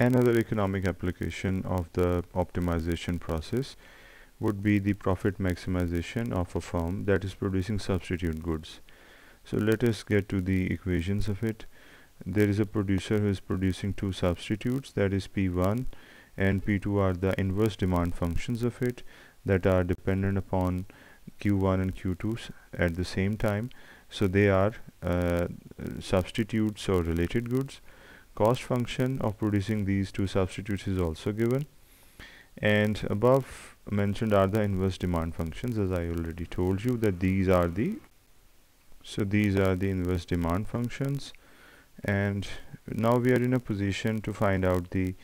Another economic application of the optimization process would be the profit maximization of a firm that is producing substitute goods. So let us get to the equations of it. There is a producer who is producing two substitutes that is P1 and P2 are the inverse demand functions of it that are dependent upon Q1 and Q2 at the same time. So they are uh, substitutes or related goods cost function of producing these two substitutes is also given. And above mentioned are the inverse demand functions as I already told you that these are the so these are the inverse demand functions. And now we are in a position to find out the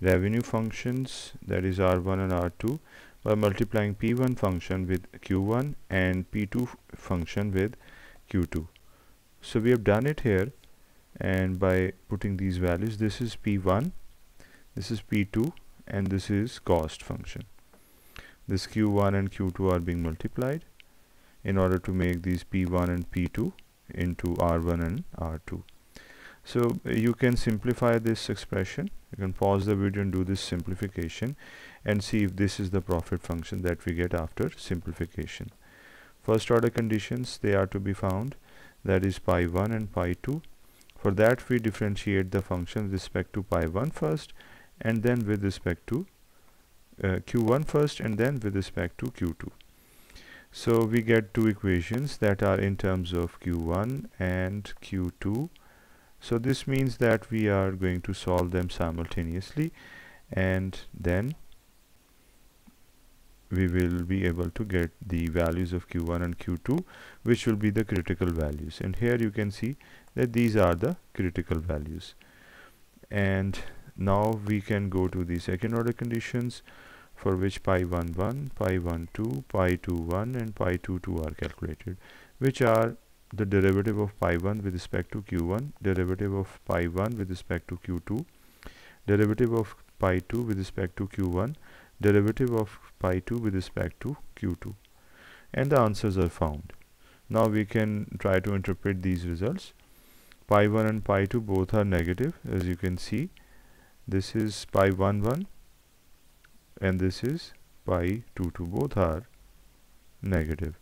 revenue functions that is R1 and R2 by multiplying P1 function with Q1 and P2 function with Q2 so we have done it here and by putting these values this is p1 this is p2 and this is cost function. This q1 and q2 are being multiplied in order to make these p1 and p2 into r1 and r2 so you can simplify this expression. You can pause the video and do this simplification and see if this is the profit function that we get after simplification. First order conditions they are to be found. That is pi 1 and pi 2 for that we differentiate the function with respect to pi 1 first and then with respect to uh, q1 first and then with respect to q2. So we get two equations that are in terms of q1 and q2. So this means that we are going to solve them simultaneously and then we will be able to get the values of q1 and q2 which will be the critical values. And here you can see that these are the critical values. And now we can go to the second order conditions for which pi 1 1 pi 1 2 pi 2 1 and pi 2 2 are calculated which are the derivative of pi 1 with respect to q1 derivative of pi 1 with respect to q2 derivative of pi 2 with respect to q1 derivative of pi 2 with respect to q2 and the answers are found. Now we can try to interpret these results. Pi 1 and pi 2 both are negative as you can see. This is pi 1 1 and this is pi 2 2 both are negative.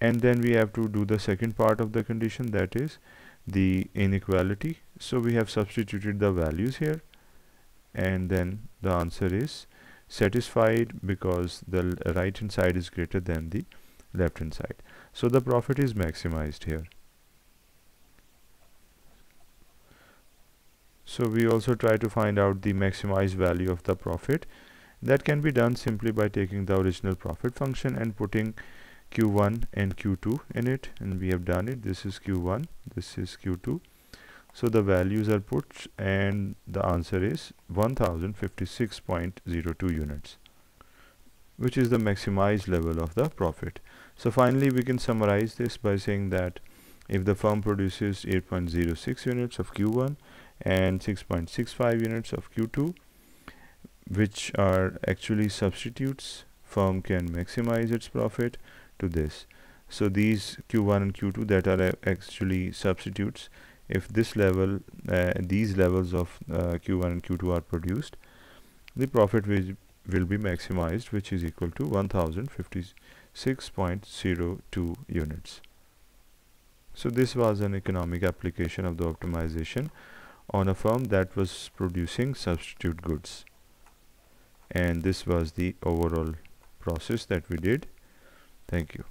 And then we have to do the second part of the condition that is the inequality. So we have substituted the values here and then the answer is satisfied because the right hand side is greater than the left hand side. So the profit is maximized here. So we also try to find out the maximized value of the profit. That can be done simply by taking the original profit function and putting q1 and q2 in it and we have done it. This is q1 this is q2 so the values are put and the answer is 1056.02 units which is the maximized level of the profit. So finally we can summarize this by saying that if the firm produces 8.06 units of q1 and 6.65 units of Q2 which are actually substitutes firm can maximize its profit to this. So these Q1 and Q2 that are actually substitutes if this level uh, these levels of uh, Q1 and Q2 are produced the profit will, will be maximized which is equal to 1056.02 units. So this was an economic application of the optimization on a firm that was producing substitute goods. And this was the overall process that we did. Thank you